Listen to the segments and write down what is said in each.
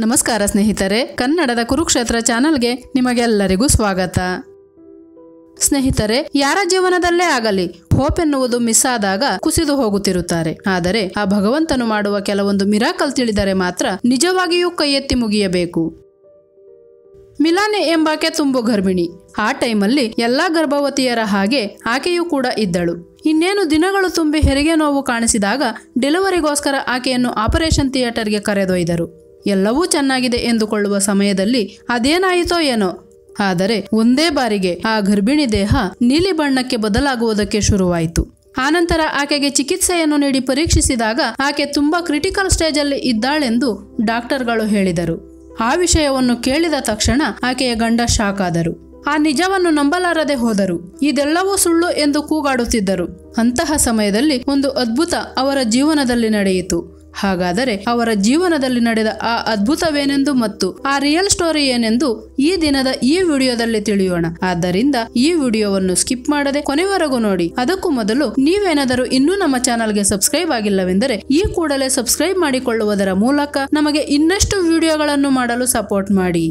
ನಮಸ್ಕಾರ ಸ್ನೇಹಿತರೆ, ಕನ್ನಡದ ಕುರುಕ್ಷೇತ್ರ ಚಾನಲ್ಗೆ ನಿಮಗೆಲ್ಲರಿಗೂ ಸ್ವಾಗತ. ಸ್ನೇಹಿತರೆ, ಯಾರ ಜೀವನದಲ್ಲೇ ಆಗಲಿ, ಹೋಪ್ ಎನ್ನುವುದು ಮಿಸ್ ಆದಾಗ ಕುಸಿದು ಹೋಗುತ್ತಿರುತ್ತಾರೆ. ಆದರೆ, ಆ ಭಗವಂತನು ಮಾಡುವ ಕೆಲವೊಂದು ಮಿರಾಕಲ್ ತಿಳಿದರೆ ಮಾತ್ರ ನಿಜವಾಗಿಯೂ ಕೈ ಮುಗಿಯಬೇಕು. ಮಿಲಾನೆ ಎಂಬಾಕೆ ತುಂಬು ಗರ್ಭಿಣಿ. ಆ ಟೈಮಲ್ಲಿ ಎಲ್ಲಾ ಗರ್ಭವತಿಯರ ಹಾಗೆ ಆಕೆಯೂ ಕೂಡ ಇದ್ದಳು. ಇನ್ನೇನು ದಿನಗಳು ತುಂಬಿ ಹೆರಿಗೆ ನೋವು ಕಾಣಿಸಿದಾಗ ಡೆಲಿವರಿಗೋಸ್ಕರ ಆಕೆಯನ್ನು ಆಪರೇಷನ್ ಥಿಯೇಟರ್ಗೆ ಕರೆದೊಯ್ದರು. ಎಲ್ಲವೂ ಚೆನ್ನಾಗಿದೆ ಎಂದುಕೊಳ್ಳುವ ಸಮಯದಲ್ಲಿ ಅದೇನಾಯಿತೋ ಏನೋ. ಆದರೆ ಒಂದೇ ಬಾರಿಗೆ ಆ ಗರ್ಭಿಣಿ ದೇಹ ನೀಲಿ ಬಣ್ಣಕ್ಕೆ ಬದಲಾಗುವುದಕ್ಕೆ ಶುರುವಾಯಿತು. ಆನಂತರ ಆಕೆಗೆ ಚಿಕಿತ್ಸೆಯನ್ನು ನೀಡಿ ಪರೀಕ್ಷಿಸಿದಾಗ ಆಕೆ ತುಂಬಾ ಕ್ರಿಟಿಕಲ್ ಸ್ಟೇಜಲ್ಲಿ ಇದ್ದಾಳೆಂದು ಡಾಕ್ಟರ್ಗಳು ಹೇಳಿದರು. ಆ ವಿಷಯವನ್ನು ಕೇಳಿದ ತಕ್ಷಣ ಆಕೆಯ ಗಂಡ ಶಾಕ್ ಆದರು. ಆ ನಿಜವನ್ನು ನಂಬಲಾರದೆ ಹೋದರು. ಇದೆಲ್ಲವೂ ಸುಳ್ಳು ಎಂದು ಕೂಗಾಡುತ್ತಿದ್ದರು. ಅಂತಹ ಸಮಯದಲ್ಲಿ ಒಂದು ಅದ್ಭುತ ಅವರ ಜೀವನದಲ್ಲಿ ನಡೆಯಿತು. ಹಾಗಾದರೆ ಅವರ ಜೀವನದಲ್ಲಿ ನಡೆದ ಆ ಅದ್ಭುತವೇನೆಂದು ಮತ್ತು ಆ ರಿಯಲ್ ಸ್ಟೋರಿ ಏನೆಂದು ಈ ದಿನದ ಈ ವಿಡಿಯೋದಲ್ಲಿ ತಿಳಿಯೋಣ. ಆದ್ದರಿಂದ ಈ ವಿಡಿಯೋವನ್ನು ಸ್ಕಿಪ್ ಮಾಡದೆ ಕೊನೆವರೆಗೂ ನೋಡಿ. ಅದಕ್ಕೂ ಮೊದಲು ನೀವೇನಾದರೂ ಇನ್ನೂ ನಮ್ಮ ಚಾನಲ್ಗೆ ಸಬ್ಸ್ಕ್ರೈಬ್ ಆಗಿಲ್ಲವೆಂದರೆ ಈ ಕೂಡಲೇ ಸಬ್ಸ್ಕ್ರೈಬ್ ಮಾಡಿಕೊಳ್ಳುವುದರ ಮೂಲಕ ನಮಗೆ ಇನ್ನಷ್ಟು ವಿಡಿಯೋಗಳನ್ನು ಮಾಡಲು ಸಪೋರ್ಟ್ ಮಾಡಿ.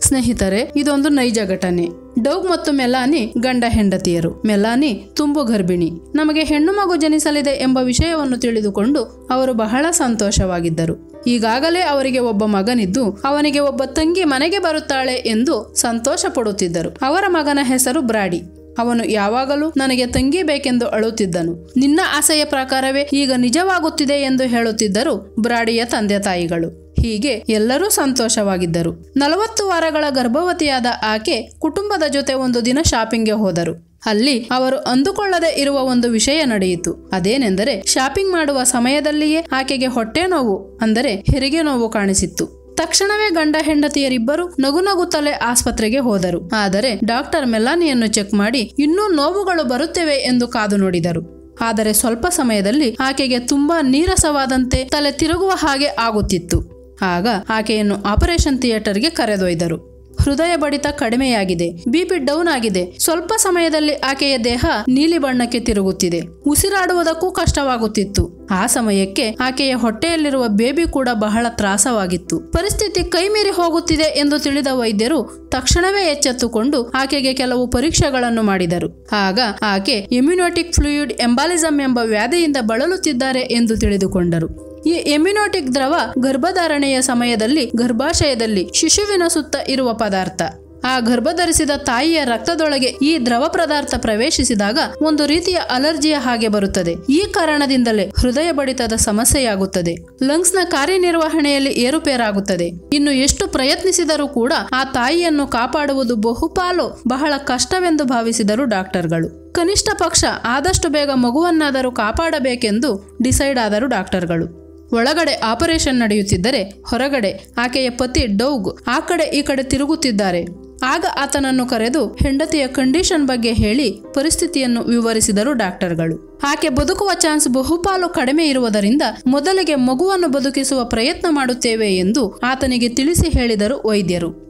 ಸ್ನೇಹಿತರೆ, ಇದೊಂದು ನೈಜ ಘಟನೆ. ಡೌಗ್ ಮತ್ತು ಮೆಲಾನಿ ಗಂಡ ಹೆಂಡತಿಯರು. ಮೆಲಾನಿ ತುಂಬು ಗರ್ಭಿಣಿ. ನಮಗೆ ಹೆಣ್ಣು ಮಗು ಜನಿಸಲಿದೆ ಎಂಬ ವಿಷಯವನ್ನು ತಿಳಿದುಕೊಂಡು ಅವರು ಬಹಳ ಸಂತೋಷವಾಗಿದ್ದರು. ಈಗಾಗಲೇ ಅವರಿಗೆ ಒಬ್ಬ ಮಗನಿದ್ದು, ಅವನಿಗೆ ಒಬ್ಬ ತಂಗಿ ಮನೆಗೆ ಬರುತ್ತಾಳೆ ಎಂದು ಸಂತೋಷ ಪಡುತ್ತಿದ್ದರು ಅವರ ಮಗನ ಹೆಸರು ಬ್ರಾಡಿ. ಅವನು ಯಾವಾಗಲೂ ನನಗೆ ತಂಗಿ ಬೇಕೆಂದು ಅಳುತ್ತಿದ್ದನು. ನಿನ್ನ ಆಸೆಯ ಪ್ರಕಾರವೇ ಈಗ ನಿಜವಾಗುತ್ತಿದೆ ಎಂದು ಹೇಳುತ್ತಿದ್ದರು ಬ್ರಾಡಿಯ ತಂದೆ ತಾಯಿಗಳು. ಹೀಗೆ ಎಲ್ಲರೂ ಸಂತೋಷವಾಗಿದ್ದರು. ನಲವತ್ತು ವಾರಗಳ ಗರ್ಭವತಿಯಾದ ಆಕೆ ಕುಟುಂಬದ ಜೊತೆ ಒಂದು ದಿನ ಶಾಪಿಂಗ್ಗೆ ಹೋದರು. ಅಲ್ಲಿ ಅವರು ಅಂದುಕೊಳ್ಳದೆ ಇರುವ ಒಂದು ವಿಷಯ ನಡೆಯಿತು. ಅದೇನೆಂದರೆ, ಶಾಪಿಂಗ್ ಮಾಡುವ ಸಮಯದಲ್ಲಿಯೇ ಆಕೆಗೆ ಹೊಟ್ಟೆ ನೋವು, ಅಂದರೆ ಹೆರಿಗೆ ನೋವು ಕಾಣಿಸಿತ್ತು. ತಕ್ಷಣವೇ ಗಂಡ ಹೆಂಡತಿಯರಿಬ್ಬರು ನಗು ನಗುತ್ತಲೇ ಆಸ್ಪತ್ರೆಗೆ ಹೋದರು. ಆದರೆ, ಡಾಕ್ಟರ್ ಮೆಲಾನಿಯನ್ನು ಚೆಕ್ ಮಾಡಿ ಇನ್ನೂ ನೋವುಗಳು ಬರುತ್ತವೆ ಎಂದು ಕಾದು ನೋಡಿದರು. ಆದರೆ ಸ್ವಲ್ಪ ಸಮಯದಲ್ಲಿ ಆಕೆಗೆ ತುಂಬಾ ನೀರಸವಾದಂತೆ ತಲೆ ತಿರುಗುವ ಹಾಗೆ ಆಗುತ್ತಿತ್ತು. ಆಗ ಆಕೆಯನ್ನು ಆಪರೇಷನ್ ಥಿಯೇಟರ್ಗೆ ಕರೆದೊಯ್ದರು. ಹೃದಯ ಬಡಿತ ಕಡಿಮೆಯಾಗಿದೆ, ಬಿಪಿ ಡೌನ್ ಆಗಿದೆ. ಸ್ವಲ್ಪ ಸಮಯದಲ್ಲಿ ಆಕೆಯ ದೇಹ ನೀಲಿ ಬಣ್ಣಕ್ಕೆ ತಿರುಗುತ್ತಿದೆ. ಉಸಿರಾಡುವುದಕ್ಕೂ ಕಷ್ಟವಾಗುತ್ತಿತ್ತು. ಆ ಸಮಯಕ್ಕೆ ಆಕೆಯ ಹೊಟ್ಟೆಯಲ್ಲಿರುವ ಬೇಬಿ ಕೂಡ ಬಹಳ ತ್ರಾಸವಾಗಿತ್ತು. ಪರಿಸ್ಥಿತಿ ಕೈಮೀರಿ ಹೋಗುತ್ತಿದೆ ಎಂದು ತಿಳಿದ ವೈದ್ಯರು ತಕ್ಷಣವೇ ಎಚ್ಚೆತ್ತುಕೊಂಡು ಆಕೆಗೆ ಕೆಲವು ಪರೀಕ್ಷೆಗಳನ್ನು ಮಾಡಿದರು. ಆಗ ಆಕೆ ಇಮ್ಯುನೋಟಿಕ್ ಫ್ಲೂಯಿಡ್ ಎಂಬಾಲಿಸಮ್ ಎಂಬ ವ್ಯಾಧಿಯಿಂದ ಬಳಲುತ್ತಿದ್ದಾರೆ ಎಂದು ತಿಳಿದುಕೊಂಡರು. ಈ ಎಮ್ಯುನೋಟಿಕ್ ದ್ರವ ಗರ್ಭಧಾರಣೆಯ ಸಮಯದಲ್ಲಿ ಗರ್ಭಾಶಯದಲ್ಲಿ ಶಿಶುವಿನ ಸುತ್ತ ಇರುವ ಪದಾರ್ಥ. ಆ ಗರ್ಭಧರಿಸಿದ ತಾಯಿಯ ರಕ್ತದೊಳಗೆ ಈ ದ್ರವ ಪದಾರ್ಥ ಪ್ರವೇಶಿಸಿದಾಗ ಒಂದು ರೀತಿಯ ಅಲರ್ಜಿಯ ಹಾಗೆ ಬರುತ್ತದೆ. ಈ ಕಾರಣದಿಂದಲೇ ಹೃದಯ ಬಡಿತದ ಸಮಸ್ಯೆಯಾಗುತ್ತದೆ. ಲಂಗ್ಸ್ನ ಕಾರ್ಯನಿರ್ವಹಣೆಯಲ್ಲಿ ಏರುಪೇರಾಗುತ್ತದೆ. ಇನ್ನು ಎಷ್ಟು ಪ್ರಯತ್ನಿಸಿದರೂ ಕೂಡ ಆ ತಾಯಿಯನ್ನು ಕಾಪಾಡುವುದು ಬಹುಪಾಲು ಬಹಳ ಕಷ್ಟವೆಂದು ಭಾವಿಸಿದರು ಡಾಕ್ಟರ್ಗಳು. ಕನಿಷ್ಠ ಪಕ್ಷ ಆದಷ್ಟು ಬೇಗ ಮಗುವನ್ನಾದರೂ ಕಾಪಾಡಬೇಕೆಂದು ಡಿಸೈಡ್ ಆದರು ಡಾಕ್ಟರ್ಗಳು. ಒಳಗಡೆ ಆಪರೇಷನ್ ನಡೆಯುತ್ತಿದ್ದರೆ ಹೊರಗಡೆ ಆಕೆಯ ಪತಿ ಡೌಗ್ ಆ ಕಡೆ ಈ ಕಡೆ ತಿರುಗುತ್ತಿದ್ದಾರೆ. ಆಗ ಆತನನ್ನು ಕರೆದು ಹೆಂಡತಿಯ ಕಂಡೀಷನ್ ಬಗ್ಗೆ ಹೇಳಿ ಪರಿಸ್ಥಿತಿಯನ್ನು ವಿವರಿಸಿದರು ಡಾಕ್ಟರ್ಗಳು. ಆಕೆ ಬದುಕುವ ಚಾನ್ಸ್ ಬಹುಪಾಲು ಕಡಿಮೆ ಇರುವುದರಿಂದ ಮೊದಲಿಗೆ ಮಗುವನ್ನು ಬದುಕಿಸುವ ಪ್ರಯತ್ನ ಮಾಡುತ್ತೇವೆ ಎಂದು ಆತನಿಗೆ ತಿಳಿಸಿ ಹೇಳಿದರು ವೈದ್ಯರು.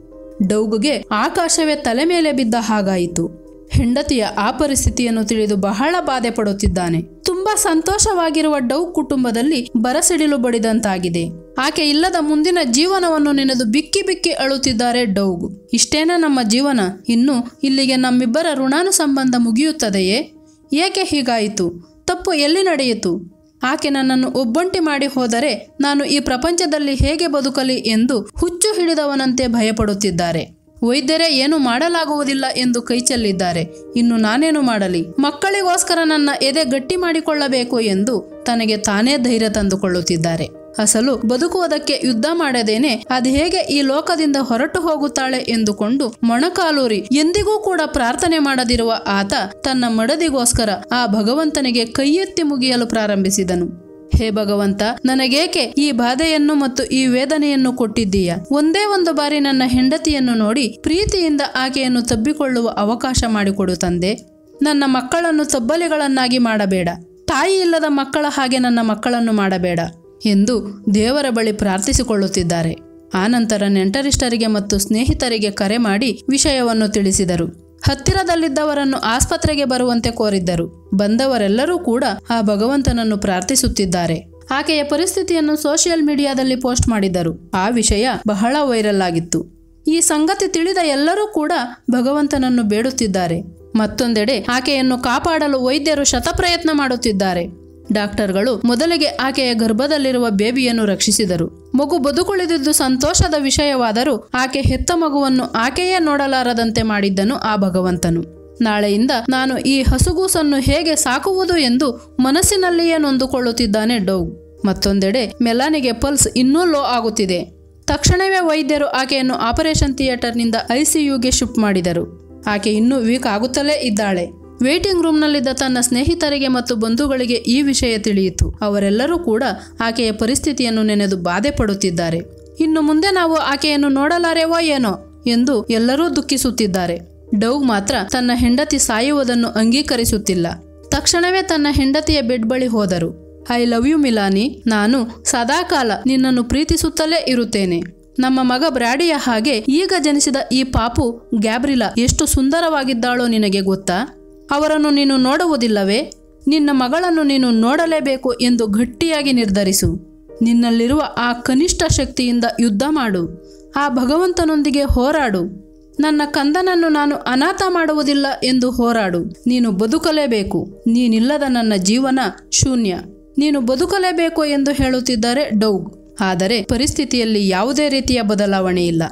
ಡೌಗ್ಗೆ ಆಕಾಶವೇ ತಲೆ ಮೇಲೆ ಬಿದ್ದ ಹಾಗಾಯಿತು. ಹೆಂಡತಿಯ ಆ ಪರಿಸ್ಥಿತಿಯನ್ನು ತಿಳಿದು ಬಹಳ ಬಾಧೆ ಪಡುತ್ತಿದ್ದಾನೆ. ತುಂಬಾ ಸಂತೋಷವಾಗಿರುವ ಡೌ ಕುಟುಂಬದಲ್ಲಿ ಬರಸಿಡಿಲು ಬಡಿದಂತಾಗಿದೆ. ಆಕೆ ಇಲ್ಲದ ಮುಂದಿನ ಜೀವನವನ್ನು ನೆನೆದು ಬಿಕ್ಕಿ ಬಿಕ್ಕಿ ಅಳುತ್ತಿದ್ದಾರೆ ಡೌಗು ಇಷ್ಟೇನ ನಮ್ಮ ಜೀವನ? ಇನ್ನು ಇಲ್ಲಿಗೆ ನಮ್ಮಿಬ್ಬರ ಋಣಾನು ಸಂಬಂಧ ಮುಗಿಯುತ್ತದೆಯೇ? ಏಕೆ ಹೀಗಾಯಿತು? ತಪ್ಪು ಎಲ್ಲಿ ನಡೆಯಿತು? ಆಕೆ ನನ್ನನ್ನು ಒಬ್ಬಂಟಿ ಮಾಡಿ ಹೋದರೆ ನಾನು ಈ ಪ್ರಪಂಚದಲ್ಲಿ ಹೇಗೆ ಬದುಕಲಿ ಎಂದು ಹುಚ್ಚು ಹಿಡಿದವನಂತೆ ಭಯಪಡುತ್ತಿದ್ದಾರೆ. ವೈದ್ಯರೇ, ಏನು ಮಾಡಲಾಗುವುದಿಲ್ಲ ಎಂದು ಕೈಚೆಲ್ಲಿದ್ದಾರೆ ಇನ್ನು ನಾನೇನು ಮಾಡಲಿ? ಮಕ್ಕಳಿಗೋಸ್ಕರ ನನ್ನ ಎದೆ ಗಟ್ಟಿ ಮಾಡಿಕೊಳ್ಳಬೇಕು ಎಂದು ತನಗೆ ತಾನೇ ಧೈರ್ಯ ತಂದುಕೊಳ್ಳುತ್ತಿದ್ದಾರೆ. ಅಸಲು ಬದುಕುವುದಕ್ಕೆ ಯುದ್ಧ ಮಾಡದೇನೆ, ಅದು ಹೇಗೆ ಈ ಲೋಕದಿಂದ ಹೊರಟು ಹೋಗುತ್ತಾಳೆ ಎಂದುಕೊಂಡು ಮೊಣಕಾಲೂರಿ ಎಂದಿಗೂ ಕೂಡ ಪ್ರಾರ್ಥನೆ ಮಾಡದಿರುವ ಆತ ತನ್ನ ಮಡದಿಗೋಸ್ಕರ ಆ ಭಗವಂತನಿಗೆ ಕೈಯೆತ್ತಿ ಮುಗಿಯಲು ಪ್ರಾರಂಭಿಸಿದನು. ಹೇ ಭಗವಂತ, ನನಗೇಕೆ ಈ ಬಾಧೆಯನ್ನು ಮತ್ತು ಈ ವೇದನೆಯನ್ನು ಕೊಟ್ಟಿದ್ದೀಯ? ಒಂದೇ ಒಂದು ಬಾರಿ ನನ್ನ ಹೆಂಡತಿಯನ್ನು ನೋಡಿ ಪ್ರೀತಿಯಿಂದ ಆಕೆಯನ್ನು ತಬ್ಬಿಕೊಳ್ಳುವ ಅವಕಾಶ ಮಾಡಿಕೊಡು ತಂದೆ. ನನ್ನ ಮಕ್ಕಳನ್ನು ತಬ್ಬಲಿಗಳನ್ನಾಗಿ ಮಾಡಬೇಡ. ತಾಯಿ ಇಲ್ಲದ ಮಕ್ಕಳ ಹಾಗೆ ನನ್ನ ಮಕ್ಕಳನ್ನು ಮಾಡಬೇಡ ಎಂದು ದೇವರ ಬಳಿ ಪ್ರಾರ್ಥಿಸಿಕೊಳ್ಳುತ್ತಿದ್ದಾರೆ. ಆನಂತರ ನೆಂಟರಿಷ್ಟರಿಗೆ ಮತ್ತು ಸ್ನೇಹಿತರಿಗೆ ಕರೆ ಮಾಡಿ ವಿಷಯವನ್ನು ತಿಳಿಸಿದರು. ಹತ್ತಿರದಲ್ಲಿದ್ದವರನ್ನು ಆಸ್ಪತ್ರೆಗೆ ಬರುವಂತೆ ಕೋರಿದ್ದರು. ಬಂದವರೆಲ್ಲರೂ ಕೂಡ ಆ ಭಗವಂತನನ್ನು ಪ್ರಾರ್ಥಿಸುತ್ತಿದ್ದಾರೆ. ಆಕೆಯ ಪರಿಸ್ಥಿತಿಯನ್ನು ಸೋಷಿಯಲ್ ಮೀಡಿಯಾದಲ್ಲಿ ಪೋಸ್ಟ್ ಮಾಡಿದ್ದರು. ಆ ವಿಷಯ ಬಹಳ ವೈರಲ್ ಆಗಿತ್ತು. ಈ ಸಂಗತಿ ತಿಳಿದ ಎಲ್ಲರೂ ಕೂಡ ಭಗವಂತನನ್ನು ಬೇಡುತ್ತಿದ್ದಾರೆ. ಮತ್ತೊಂದೆಡೆ ಆಕೆಯನ್ನು ಕಾಪಾಡಲು ವೈದ್ಯರು ಶತಪ್ರಯತ್ನ ಮಾಡುತ್ತಿದ್ದಾರೆ. ಡಾಕ್ಟರ್ಗಳು ಮೊದಲಿಗೆ ಆಕೆಯ ಗರ್ಭದಲ್ಲಿರುವ ಬೇಬಿಯನ್ನು ರಕ್ಷಿಸಿದರು. ಮಗು ಬದುಕುಳಿದಿದ್ದು ಸಂತೋಷದ ವಿಷಯವಾದರೂ ಆಕೆ ಹೆತ್ತ ಮಗುವನ್ನು ಆಕೆಯೇ ನೋಡಲಾರದಂತೆ ಮಾಡಿದ್ದನು ಆ ಭಗವಂತನು. ನಾಳೆಯಿಂದ ನಾನು ಈ ಹಸುಗೂಸನ್ನು ಹೇಗೆ ಸಾಕುವುದು ಎಂದು ಮನಸ್ಸಿನಲ್ಲಿಯೇ ನೊಂದುಕೊಳ್ಳುತ್ತಿದ್ದಾನೆ ಡೌಗ್ ಮತ್ತೊಂದೆಡೆ ಮೆಲಾನಿಗೆ ಪಲ್ಸ್ ಇನ್ನೂ ಲೋ ಆಗುತ್ತಿದೆ. ತಕ್ಷಣವೇ ವೈದ್ಯರು ಆಕೆಯನ್ನು ಆಪರೇಷನ್ ಥಿಯೇಟರ್ನಿಂದ ಐಸಿಯುಗೆ ಶಿಫ್ಟ್ ಮಾಡಿದರು. ಆಕೆ ಇನ್ನೂ ವೀಕ್ ಆಗುತ್ತಲೇ ಇದ್ದಾಳೆ. ವೇಟಿಂಗ್ ರೂಮ್ನಲ್ಲಿದ್ದ ತನ್ನ ಸ್ನೇಹಿತರಿಗೆ ಮತ್ತು ಬಂಧುಗಳಿಗೆ ಈ ವಿಷಯ ತಿಳಿಯಿತು. ಅವರೆಲ್ಲರೂ ಕೂಡ ಆಕೆಯ ಪರಿಸ್ಥಿತಿಯನ್ನು ನೆನೆದು ಬಾಧೆ ಪಡುತ್ತಿದ್ದಾರೆ. ಇನ್ನು ಮುಂದೆ ನಾವು ಆಕೆಯನ್ನು ನೋಡಲಾರೆವೋ ಏನೋ ಎಂದು ಎಲ್ಲರೂ ದುಃಖಿಸುತ್ತಿದ್ದಾರೆ. ಡೌಗ್ ಮಾತ್ರ ತನ್ನ ಹೆಂಡತಿ ಸಾಯುವುದನ್ನು ಅಂಗೀಕರಿಸುತ್ತಿಲ್ಲ. ತಕ್ಷಣವೇ ತನ್ನ ಹೆಂಡತಿಯ ಬೆಡ್ ಬಳಿ ಹೋದರು. ಐ ಲವ್ ಯು ಮಿಲಾನಿ, ನಾನು ಸದಾಕಾಲ ನಿನ್ನನ್ನು ಪ್ರೀತಿಸುತ್ತಲೇ ಇರುತ್ತೇನೆ. ನಮ್ಮ ಮಗ ಬ್ರಾಡಿಯ ಹಾಗೆ ಈಗ ಜನಿಸಿದ ಈ ಪಾಪು ಗ್ಯಾಬ್ರಿಲಾ ಎಷ್ಟು ಸುಂದರವಾಗಿದ್ದಾಳೋ ನಿನಗೆ ಗೊತ್ತಾ? ಅವರನ್ನು ನೀನು ನೋಡುವುದಿಲ್ಲವೇ? ನಿನ್ನ ಮಗಳನ್ನು ನೀನು ನೋಡಲೇಬೇಕು ಎಂದು ಗಟ್ಟಿಯಾಗಿ ನಿರ್ಧರಿಸು. ನಿನ್ನಲ್ಲಿರುವ ಆ ಕನಿಷ್ಠ ಶಕ್ತಿಯಿಂದ ಯುದ್ಧ ಮಾಡು. ಆ ಭಗವಂತನೊಂದಿಗೆ ಹೋರಾಡು. ನನ್ನ ಕಂದನನ್ನು ನಾನು ಅನಾಥ ಮಾಡುವುದಿಲ್ಲ ಎಂದು ಹೋರಾಡು. ನೀನು ಬದುಕಲೇಬೇಕು. ನೀನಿಲ್ಲದ ನನ್ನ ಜೀವನ ಶೂನ್ಯ. ನೀನು ಬದುಕಲೇಬೇಕು ಎಂದು ಹೇಳುತ್ತಿದ್ದಾರೆ ಡೌಗ್. ಆದರೆ ಪರಿಸ್ಥಿತಿಯಲ್ಲಿ ಯಾವುದೇ ರೀತಿಯ ಬದಲಾವಣೆ ಇಲ್ಲ.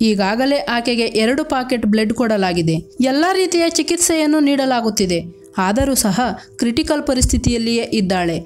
ಈಗಾಗಲೇ ಆಕೆಗೆ ಎರಡು ಪಾಕೆಟ್ ಬ್ಲಡ್ ಕೊಡಲಾಗಿದೆ. ಎಲ್ಲ ರೀತಿಯ ಚಿಕಿತ್ಸೆಯನ್ನು ನೀಡಲಾಗುತ್ತಿದೆ. ಆದರೂ ಸಹ ಕ್ರಿಟಿಕಲ್ ಪರಿಸ್ಥಿತಿಯಲ್ಲಿಯೇ ಇದ್ದಾಳೆ.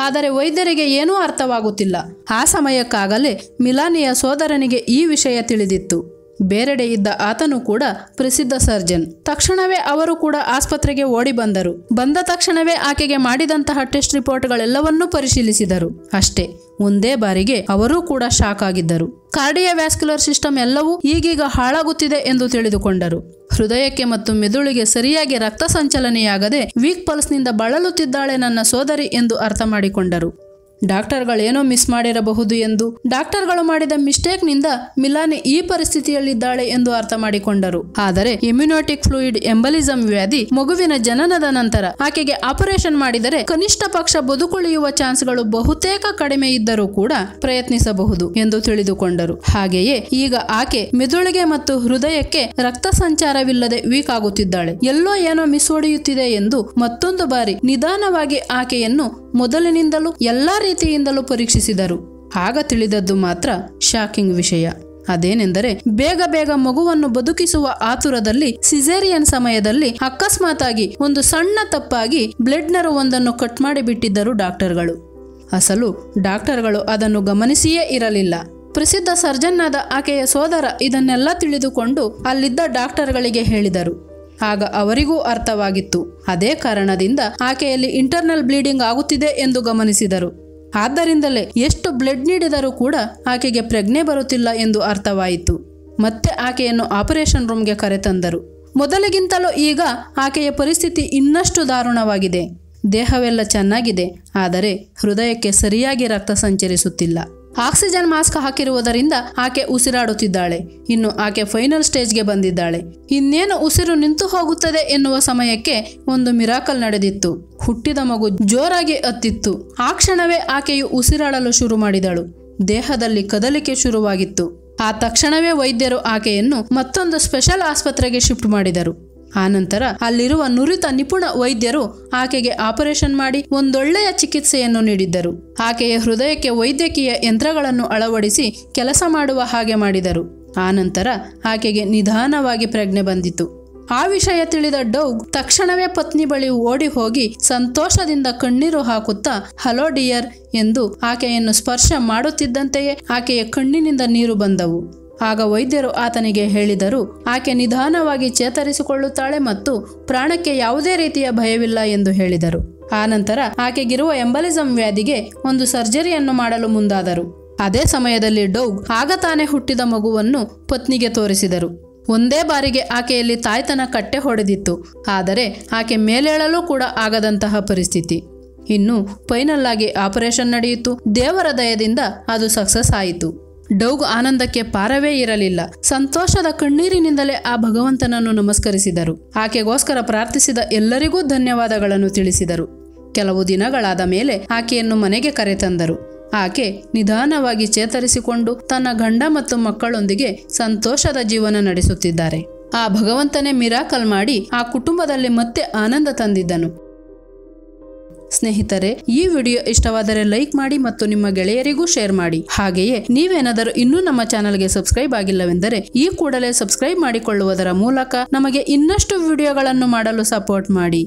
ಆದರೆ ವೈದ್ಯರಿಗೆ ಏನೂ ಅರ್ಥವಾಗುತ್ತಿಲ್ಲ. ಆ ಸಮಯಕ್ಕಾಗಲೇ ಮಿಲಾನಿಯ ಸೋದರನಿಗೆ ಈ ವಿಷಯ ತಿಳಿದಿತ್ತು. ಬೇರೆಡೆ ಇದ್ದ ಆತನು ಕೂಡ ಪ್ರಸಿದ್ಧ ಸರ್ಜನ್. ತಕ್ಷಣವೇ ಅವರು ಕೂಡ ಆಸ್ಪತ್ರೆಗೆ ಓಡಿ ಬಂದರು. ಬಂದ ತಕ್ಷಣವೇ ಆಕೆಗೆ ಮಾಡಿದಂತಹ ಟೆಸ್ಟ್ ರಿಪೋರ್ಟ್ಗಳೆಲ್ಲವನ್ನೂ ಪರಿಶೀಲಿಸಿದರು. ಅಷ್ಟೇ, ಒಂದೇ ಬಾರಿಗೆ ಅವರೂ ಕೂಡ ಶಾಕ್ ಆಗಿದ್ದರು. ಕಾರ್ಡಿಯೋವ್ಯಾಸ್ಕ್ಯುಲರ್ ಸಿಸ್ಟಮ್ ಎಲ್ಲವೂ ಈಗೀಗ ಹಾಳಾಗುತ್ತಿದೆ ಎಂದು ತಿಳಿದುಕೊಂಡರು. ಹೃದಯಕ್ಕೆ ಮತ್ತು ಮೆದುಳಿಗೆ ಸರಿಯಾಗಿ ರಕ್ತ ಸಂಚಲನೆಯಾಗದೆ ವೀಕ್ ಪಲ್ಸ್ನಿಂದ ಬಳಲುತ್ತಿದ್ದಾಳೆ ನನ್ನ ಸೋದರಿ ಎಂದು ಅರ್ಥ ಮಾಡಿಕೊಂಡರು. ಡಾಕ್ಟರ್ಗಳೇನೋ ಮಿಸ್ ಮಾಡಿರಬಹುದು ಎಂದು. ಡಾಕ್ಟರ್ಗಳು ಮಾಡಿದ ಮಿಸ್ಟೇಕ್ನಿಂದ ಮಿಲಾನಿ ಈ ಪರಿಸ್ಥಿತಿಯಲ್ಲಿದ್ದಾಳೆ ಎಂದು ಅರ್ಥ ಮಾಡಿಕೊಂಡರು. ಆದರೆ ಇಮ್ಯುನೋಟಿಕ್ ಫ್ಲೂಯಿಡ್ ಎಂಬಲಿಸಂ ವ್ಯಾಧಿ ಮಗುವಿನ ಜನನದ ನಂತರ ಆಕೆಗೆ ಆಪರೇಷನ್ ಮಾಡಿದರೆ ಕನಿಷ್ಠ ಪಕ್ಷ ಬದುಕುಳಿಯುವ ಚಾನ್ಸ್ಗಳು ಬಹುತೇಕ ಕಡಿಮೆ ಇದ್ದರೂ ಕೂಡ ಪ್ರಯತ್ನಿಸಬಹುದು ಎಂದು ತಿಳಿದುಕೊಂಡರು. ಹಾಗೆಯೇ ಈಗ ಆಕೆ ಮೆದುಳಿಗೆ ಮತ್ತು ಹೃದಯಕ್ಕೆ ರಕ್ತ ಸಂಚಾರವಿಲ್ಲದೆ ವೀಕ್ ಆಗುತ್ತಿದ್ದಾಳೆ. ಎಲ್ಲೋ ಏನೋ ಮಿಸ್ ಹೊಡೆಯುತ್ತಿದೆ ಎಂದು ಮತ್ತೊಂದು ಬಾರಿ ನಿಧಾನವಾಗಿ ಆಕೆಯನ್ನು ಮೊದಲಿನಿಂದಲೂ ಎಲ್ಲಾ ರೀತಿಯಿಂದಲೂ ಪರೀಕ್ಷಿಸಿದರು. ಆಗ ತಿಳಿದದ್ದು ಮಾತ್ರ ಶಾಕಿಂಗ್ ವಿಷಯ. ಅದೇನೆಂದರೆ ಬೇಗ ಬೇಗ ಮಗುವನ್ನು ಬದುಕಿಸುವ ಆತುರದಲ್ಲಿ ಸಿಸೇರಿಯನ್ ಸಮಯದಲ್ಲಿ ಅಕಸ್ಮಾತಾಗಿ ಒಂದು ಸಣ್ಣ ತಪ್ಪಾಗಿ ಬ್ಲಡ್ ನರು ಒಂದನ್ನು ಕಟ್ ಮಾಡಿಬಿಟ್ಟಿದ್ದರು ಡಾಕ್ಟರ್ಗಳು. ಅಸಲು ಡಾಕ್ಟರ್ಗಳು ಅದನ್ನು ಗಮನಿಸಿಯೇ ಇರಲಿಲ್ಲ. ಪ್ರಸಿದ್ಧ ಸರ್ಜನ್ನಾದ ಆಕೆಯ ಸೋದರ ಇದನ್ನೆಲ್ಲ ತಿಳಿದುಕೊಂಡು ಅಲ್ಲಿದ್ದ ಡಾಕ್ಟರ್ಗಳಿಗೆ ಹೇಳಿದರು. ಆಗ ಅವರಿಗೂ ಅರ್ಥವಾಗಿತ್ತು. ಅದೇ ಕಾರಣದಿಂದ ಆಕೆಯಲ್ಲಿ ಇಂಟರ್ನಲ್ ಬ್ಲೀಡಿಂಗ್ ಆಗುತ್ತಿದೆ ಎಂದು ಗಮನಿಸಿದರು. ಆದ್ದರಿಂದಲೇ ಎಷ್ಟು ಬ್ಲಡ್ ನೀಡಿದರೂ ಕೂಡ ಆಕೆಗೆ ಪ್ರಜ್ಞೆ ಬರುತ್ತಿಲ್ಲ ಎಂದು ಅರ್ಥವಾಯಿತು. ಮತ್ತೆ ಆಕೆಯನ್ನು ಆಪರೇಷನ್ ರೂಮ್ಗೆ ಕರೆತಂದರು. ಮೊದಲಿಗಿಂತಲೂ ಈಗ ಆಕೆಯ ಪರಿಸ್ಥಿತಿ ಇನ್ನಷ್ಟು ದಾರುಣವಾಗಿದೆ. ದೇಹವೆಲ್ಲ ಚೆನ್ನಾಗಿದೆ, ಆದರೆ ಹೃದಯಕ್ಕೆ ಸರಿಯಾಗಿ ರಕ್ತ ಸಂಚರಿಸುತ್ತಿಲ್ಲ. ಆಕ್ಸಿಜನ್ ಮಾಸ್ಕ್ ಹಾಕಿರುವುದರಿಂದ ಆಕೆ ಉಸಿರಾಡುತ್ತಿದ್ದಾಳೆ. ಇನ್ನು ಆಕೆ ಫೈನಲ್ ಸ್ಟೇಜ್ಗೆ ಬಂದಿದ್ದಾಳೆ. ಇನ್ನೇನು ಉಸಿರು ನಿಂತು ಹೋಗುತ್ತದೆ ಎನ್ನುವ ಸಮಯಕ್ಕೆ ಒಂದು ಮಿರಾಕಲ್ ನಡೆದಿತ್ತು. ಹುಟ್ಟಿದ ಮಗು ಜೋರಾಗಿ ಅತ್ತಿತ್ತು. ಆ ಕ್ಷಣವೇ ಆಕೆಯು ಉಸಿರಾಡಲು ಶುರು ಮಾಡಿದಳು. ದೇಹದಲ್ಲಿ ಕದಲಿಕೆ ಶುರುವಾಗಿತ್ತು. ಆ ತಕ್ಷಣವೇ ವೈದ್ಯರು ಆಕೆಯನ್ನು ಮತ್ತೊಂದು ಸ್ಪೆಷಲ್ ಆಸ್ಪತ್ರೆಗೆ ಶಿಫ್ಟ್ ಮಾಡಿದರು. ಆನಂತರ ಅಲ್ಲಿರುವ ನುರಿತ ನಿಪುಣ ವೈದ್ಯರು ಆಕೆಗೆ ಆಪರೇಷನ್ ಮಾಡಿ ಒಂದೊಳ್ಳೆಯ ಚಿಕಿತ್ಸೆಯನ್ನು ನೀಡಿದ್ದರು. ಆಕೆಯ ಹೃದಯಕ್ಕೆ ವೈದ್ಯಕೀಯ ಯಂತ್ರಗಳನ್ನು ಅಳವಡಿಸಿ ಕೆಲಸ ಮಾಡುವ ಹಾಗೆ ಮಾಡಿದರು. ಆನಂತರ ಆಕೆಗೆ ನಿಧಾನವಾಗಿ ಪ್ರಜ್ಞೆ ಬಂದಿತು. ಆ ವಿಷಯ ತಿಳಿದ ಡೌಗ್ ತಕ್ಷಣವೇ ಪತ್ನಿ ಬಳಿ ಓಡಿ ಹೋಗಿ ಸಂತೋಷದಿಂದ ಕಣ್ಣೀರು ಹಾಕುತ್ತಾ, ಹಲೋ ಡಿಯರ್ ಎಂದು ಆಕೆಯನ್ನು ಸ್ಪರ್ಶ ಮಾಡುತ್ತಿದ್ದಂತೆಯೇ ಆಕೆಯ ಕಣ್ಣಿನಿಂದ ನೀರು ಬಂದವು. ಆಗ ವೈದ್ಯರು ಆತನಿಗೆ ಹೇಳಿದರು, ಆಕೆ ನಿಧಾನವಾಗಿ ಚೇತರಿಸಿಕೊಳ್ಳುತ್ತಾಳೆ ಮತ್ತು ಪ್ರಾಣಕ್ಕೆ ಯಾವುದೇ ರೀತಿಯ ಭಯವಿಲ್ಲ ಎಂದು ಹೇಳಿದರು. ಆನಂತರ ಆಕೆಗಿರುವ ಎಂಬಲಿಸಂ ವ್ಯಾಧಿಗೆ ಒಂದು ಸರ್ಜರಿಯನ್ನು ಮಾಡಲು ಮುಂದಾದರು. ಅದೇ ಸಮಯದಲ್ಲಿ ಡೌಗ್ ಆಗ ತಾನೇ ಹುಟ್ಟಿದ ಮಗುವನ್ನು ಪತ್ನಿಗೆ ತೋರಿಸಿದರು. ಒಂದೇ ಬಾರಿಗೆ ಆಕೆಯಲ್ಲಿ ತಾಯ್ತನ ಕಟ್ಟೆ ಹೊಡೆದಿತ್ತು. ಆದರೆ ಆಕೆ ಮೇಲೇಳಲು ಕೂಡ ಆಗದಂತಹ ಪರಿಸ್ಥಿತಿ. ಇನ್ನು ಫೈನಲ್ ಆಗಿ ಆಪರೇಷನ್ ನಡೆಯಿತು. ದೇವರ ದಯದಿಂದ ಅದು ಸಕ್ಸಸ್ ಆಯಿತು. ಡೌಗ್ ಆನಂದಕ್ಕೆ ಪಾರವೇ ಇರಲಿಲ್ಲ. ಸಂತೋಷದ ಕಣ್ಣೀರಿನಿಂದಲೇ ಆ ಭಗವಂತನನ್ನು ನಮಸ್ಕರಿಸಿದರು. ಆಕೆಗೋಸ್ಕರ ಪ್ರಾರ್ಥಿಸಿದ ಎಲ್ಲರಿಗೂ ಧನ್ಯವಾದಗಳನ್ನು ತಿಳಿಸಿದರು. ಕೆಲವು ದಿನಗಳಾದ ಮೇಲೆ ಆಕೆಯನ್ನು ಮನೆಗೆ ಕರೆತಂದರು. ಆಕೆ ನಿಧಾನವಾಗಿ ಚೇತರಿಸಿಕೊಂಡು ತನ್ನ ಗಂಡ ಮತ್ತು ಮಕ್ಕಳೊಂದಿಗೆ ಸಂತೋಷದ ಜೀವನ ನಡೆಸುತ್ತಿದ್ದಾರೆ. ಆ ಭಗವಂತನೇ ಮಿರಾಕಲ್ ಮಾಡಿ ಆ ಕುಟುಂಬದಲ್ಲಿ ಮತ್ತೆ ಆನಂದ ತಂದಿದ್ದನು. ಸ್ನೇಹಿತರೆ, ಈ ವಿಡಿಯೋ ಇಷ್ಟವಾದರೆ ಲೈಕ್ ಮಾಡಿ ಮತ್ತು ನಿಮ್ಮ ಗೆಳೆಯರಿಗೂ ಶೇರ್ ಮಾಡಿ. ಹಾಗೆಯೇ, ನೀವೇನಾದರೂ ಇನ್ನೂ ನಮ್ಮ ಚಾನಲ್ಗೆ ಸಬ್ಸ್ಕ್ರೈಬ್ ಆಗಿಲ್ಲವೆಂದರೆ, ಈ ಕೂಡಲೇ ಸಬ್ಸ್ಕ್ರೈಬ್ ಮಾಡಿಕೊಳ್ಳುವುದರ ಮೂಲಕ ನಮಗೆ ಇನ್ನಷ್ಟು ವಿಡಿಯೋಗಳನ್ನು ಮಾಡಲು ಸಪೋರ್ಟ್ ಮಾಡಿ.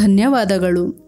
ಧನ್ಯವಾದಗಳು.